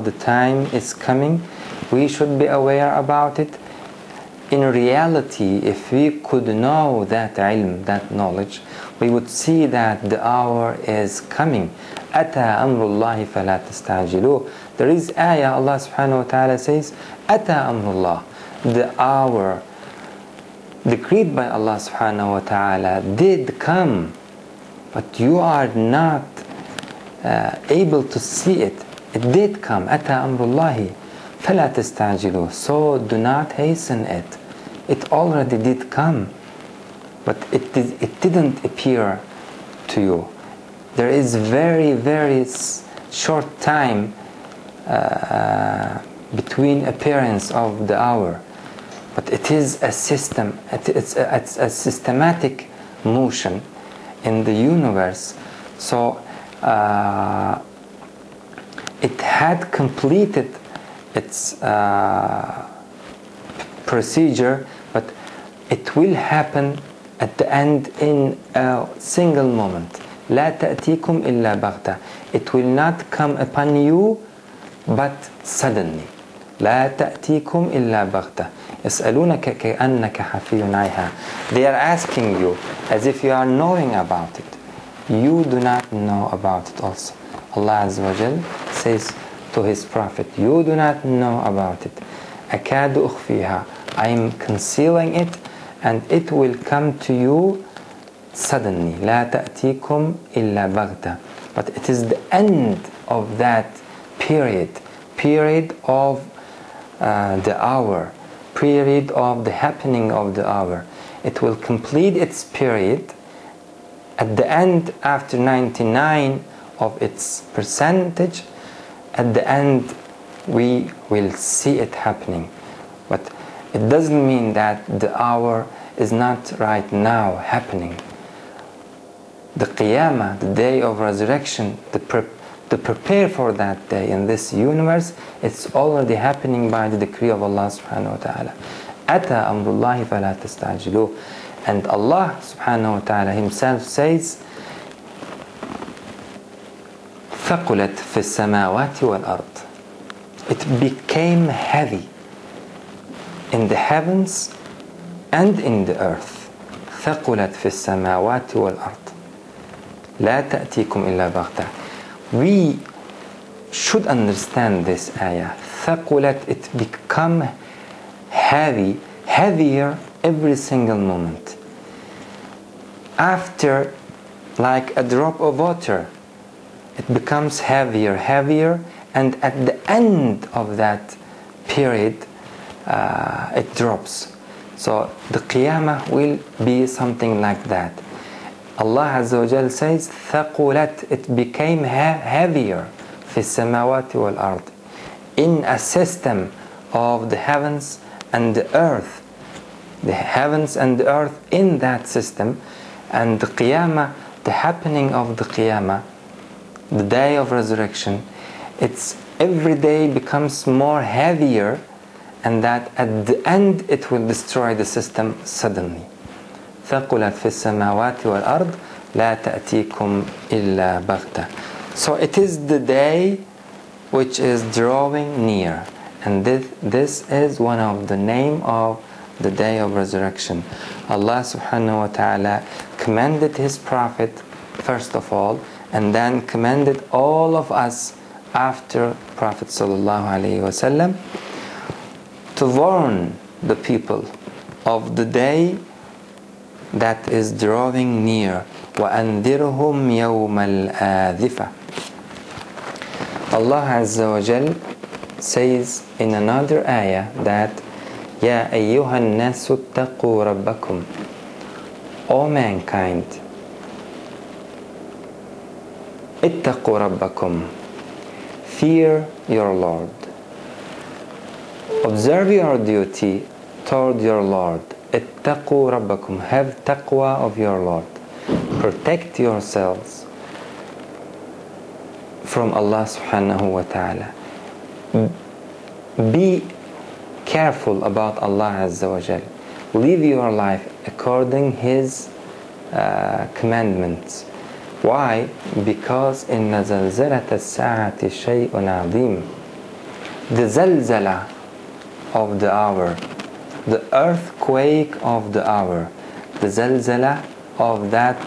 the time is coming, we should be aware about it. In reality, if we could know that ilm, that knowledge, we would see that the hour is coming. أتى أمر الله فلا تستعجلوه. There is ayah, Allah subhanahu wa ta'ala says, أتى أمر الله. The hour decreed by Allah subhanahu wa ta'ala did come, but you are not uh, able to see it. It did come. Ata amrullahi. Fala tastajilu. So do not hasten it. It already did come. But it, did, it didn't appear to you. There is very, very short time uh, uh, between appearance of the hour. But it is a system, it, it's, a, it's a systematic motion in the universe. So uh, it had completed its uh, procedure, but it will happen at the end in a single moment. لا تأتيكم إلا بغتة. It will not come upon you but suddenly. لا تأتيكم إلا بغتة. يسألونك كأنك حفي عنها. They are asking you as if you are knowing about it. You do not know about it also. Allah Azza wa Jal says to His Prophet, You do not know about it. أكاد أخفيها. I am concealing it and it will come to you suddenly. لا تأتيكم إلا بغتة. But it is the end of that period, period of uh, the hour, period of the happening of the hour. It will complete its period at the end after 99 of its percentage at the end we will see it happening but it doesn't mean that the hour is not right now happening the qiyamah the day of resurrection the pre- to prepare for that day in this universe it's already happening by the decree of Allah subhanahu wa ta'ala أتى أمر الله فلا تستعجلوه and Allah subhanahu wa ta'ala himself says ثقلت في السماوات والأرض It became heavy in the heavens and in the earth ثقلت في السماوات والأرض لا تأتيكم إلا بغتة We should understand this ayah ثقلت it become heavy heavier every single moment after like a drop of water it becomes heavier, heavier, and at the end of that period, uh, it drops. So the Qiyamah will be something like that. Allah Azza wa Jal says, ثقلت, it became he- heavier في السماوات والأرض in a system of the heavens and the earth. The heavens and the earth in that system, and the Qiyamah, the happening of the Qiyamah, the day of resurrection, it's every day becomes more heavier, and that at the end it will destroy the system suddenly. ثقلت في السماوات والأرض لا تأتيكم إلا بغتة. So it is the day which is drawing near, and this, this is one of the name of the day of resurrection. Allah subhanahu wa ta'ala commanded His Prophet first of all and then commanded all of us after Prophet wasallam to warn the people of the day that is drawing near وأنذرهم يوم الآذفة Allah Azza wa Jal says in another ayah that يا أيها الناس اتقوا ربكم O mankind اتقوا ربكم Fear your Lord. Observe your duty toward your Lord. اتقوا ربكم. Have taqwa of your Lord. Protect yourselves from Allah subhanahu wa ta'ala. Be careful about Allah azza wa jal. Live your life according His uh, commandments. Why? Because in زلزلة الساعة شيء عظيم. the zalzala of the hour, the earthquake of the hour, the zalzala of that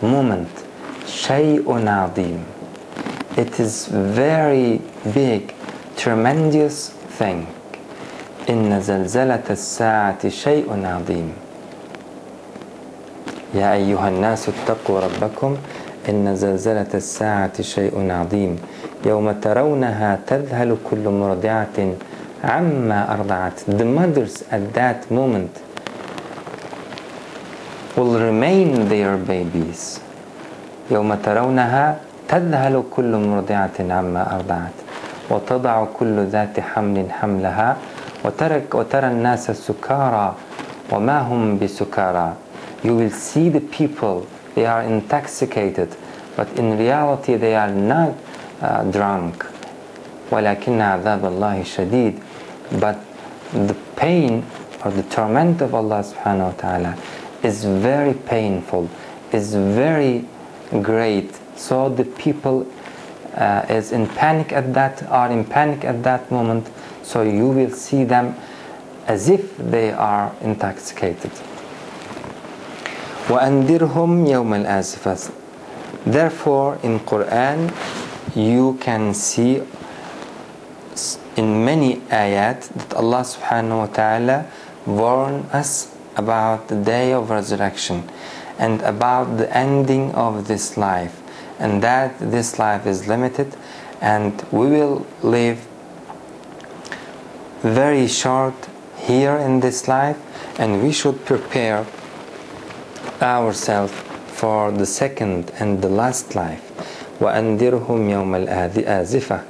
moment. Shay'un adim. It is very big, tremendous thing. إن زلزلة الساعة شيء عظيم. يا أيها الناس اتقوا ربكم إن زلزلة الساعة شيء عظيم. يوم ترونها تذهل كل مرضعة عما أرضعت. The mothers at that moment will remain their babies. يوم ترونها تذهل كل مرضعة عما أرضعت. وتضع كل ذات حمل حملها وترك وترى الناس سكارى وما هم بسكارى. You will see the people they are intoxicated but in reality they are not uh, drunk ولكن عذاب الله شديد but the pain or the torment of Allah subhanahu wa ta'ala is very painful is very great so the people uh, is in panic at that are in panic at that moment so you will see them as if they are intoxicated وأنذرهم يوم الآزفة Therefore, in Quran, you can see in many ayat that Allah subhanahu wa ta'ala warn us about the day of resurrection and about the ending of this life and that this life is limited and we will live very short here in this life and we should prepare ourselves for the second and the last life وأنذرهم يوم الآزفة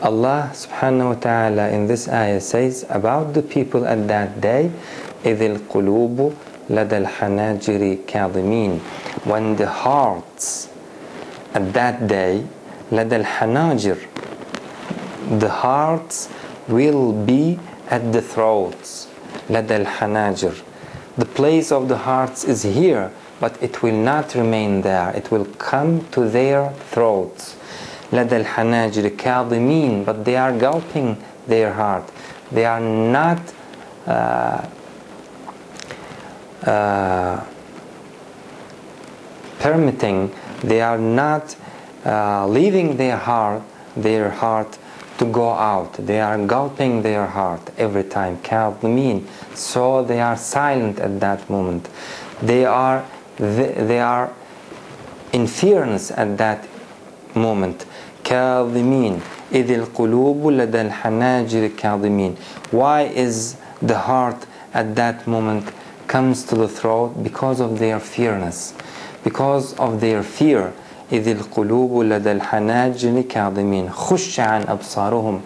Allah subhanahu wa ta'ala in this ayah says about the people at that day إذ القلوب لدى الحناجر كاظمين when the hearts at that day لدى الحناجر the hearts will be at the throats لدى الحناجر the place of the hearts is here but it will not remain there it will come to their throats لدى الحناجر كاظمين but they are gulping their heart they are not uh, uh, permitting they are not uh, leaving their heart their heart to go out they are gulping their heart every time كاظمين so they are silent at that moment they are they are in fearness at that moment كاظمين إذ القلوب لدى الحناجر كاظمين why is the heart at that moment comes to the throat because of their fearness because of their fear إذ القلوب لدى الحناجر كاظمين خش عن أبصارهم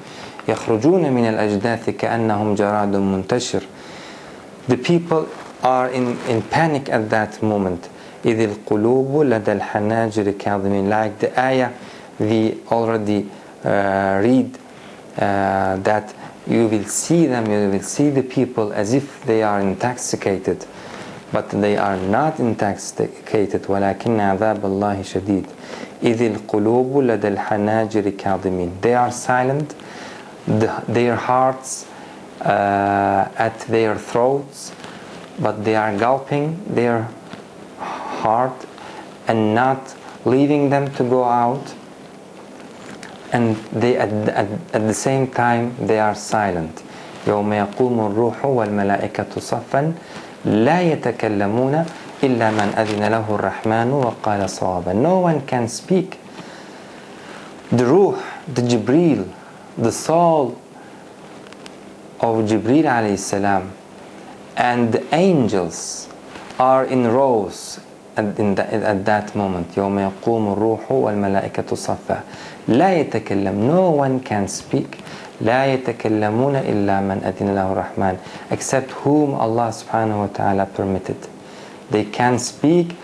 يخرجون من الأجداث كأنهم جراد منتشر the people are in, in panic at that moment إذ القلوب لدى الحناجر كاظمين like the ayah we already uh, read uh, that you will see them you will see the people as if they are intoxicated but they are not intoxicated ولكن عذاب الله شديد إذ القلوب لدى الحناجر كاظمين they are silent the, their hearts uh, at their throats but they are gulping their heart and not leaving them to go out and they at, at, at the same time they are silent يوم يقوم الروح والملائكة صفا لا يتكلمون إلا من أذن له الرحمن وقال صوابا no one can speak the ruh the Jibril the soul of Jibril alayhi salam and the angels are in rows at, in the, at that moment يوم يقوم الروح والملائكة صفا لا يتكلم no one can speak لا يتكلمون إلا من أذن له الرحمن except whom Allah subhanahu wa ta'ala permitted they can speak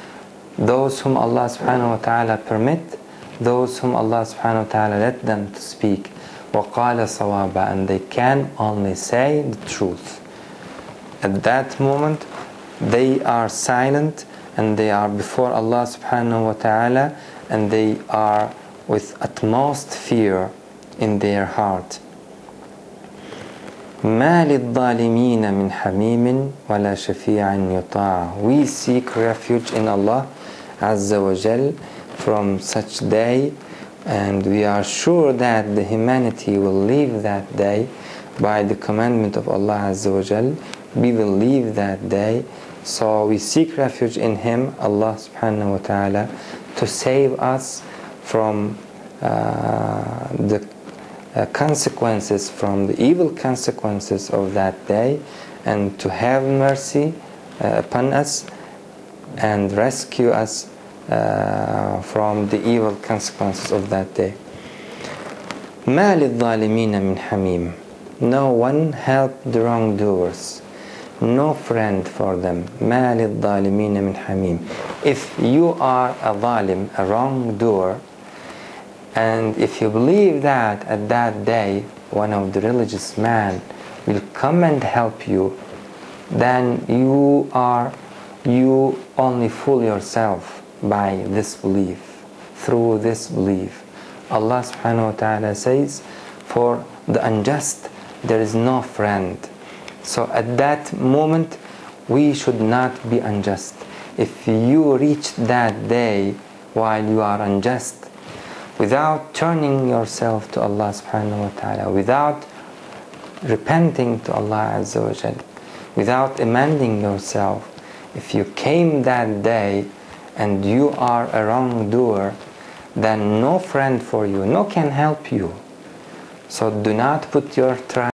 those whom Allah subhanahu wa ta'ala permit those whom Allah subhanahu wa ta'ala let them to speak وقال صوابا and they can only say the truth at that moment they are silent and they are before Allah subhanahu wa ta'ala and they are with utmost fear in their heart ما للظالمين من حميم ولا شفيع يطاع We seek refuge in Allah Azza wa Jal from such day and we are sure that the humanity will leave that day by the commandment of Allah Azza wa Jal we will leave that day so we seek refuge in Him Allah subhanahu wa ta'ala to save us from uh, the uh, consequences from the evil consequences of that day and to have mercy uh, upon us and rescue us uh, from the evil consequences of that day. ما للظالمين من حميم No one helped the wrongdoers. No friend for them. ما للظالمين من حميم If you are a zalim, a wrongdoer, and if you believe that at that day one of the religious men will come and help you, then you are you only fool yourself by this belief, through this belief. Allah subhanahu wa ta'ala says, for the unjust there is no friend. So at that moment we should not be unjust. If you reach that day while you are unjust, without turning yourself to Allah subhanahu wa ta'ala, without repenting to Allah Azza wa Jal, without amending yourself, if you came that day and you are a wrongdoer, then no friend for you, no can help you. So do not put your trust